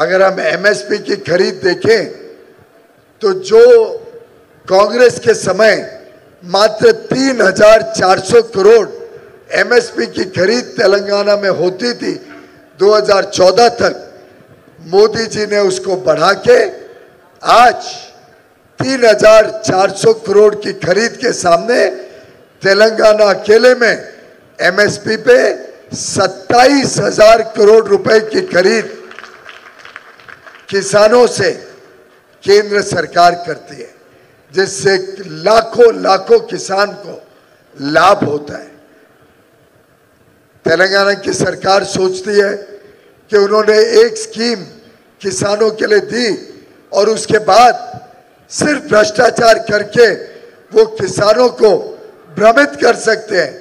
अगर हम एमएसपी की खरीद देखें तो जो कांग्रेस के समय मात्र 3,400 करोड़ एमएसपी की खरीद तेलंगाना में होती थी 2014 तक मोदी जी ने उसको बढ़ा के आज 3,400 करोड़ की खरीद के सामने तेलंगाना अकेले में एमएसपी पे सत्ताईस हज़ार करोड़ रुपए की खरीद किसानों से केंद्र सरकार करती है, जिससे लाखों लाखों किसान को लाभ होता है। तेलंगाना की सरकार सोचती है कि उन्होंने एक स्कीम किसानों के लिए दी और उसके बाद सिर्फ़ भ्रष्टाचार करके वो किसानों को भ्रमित कर सकते हैं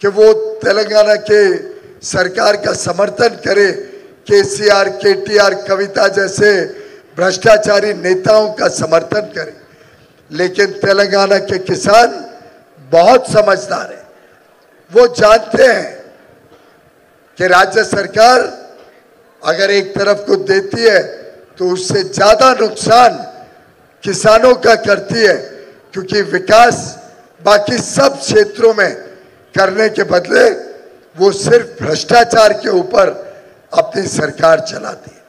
कि वो तेलंगाना के सरकार का समर्थन करे K C R K T R Kavitha जैसे भ्रष्टाचारी नेताओं का समर्थन करे। लेकिन तेलंगाना के किसान बहुत समझदार है। वो जानते हैं कि राज्य सरकार अगर एक तरफ़ को देती है तो उससे ज़्यादा नुकसान किसानों का करती है, क्योंकि विकास बाकी सब क्षेत्रों में करने के बदले वो सिर्फ़ भ्रष्टाचार के ऊपर अपनी सरकार चलाती है।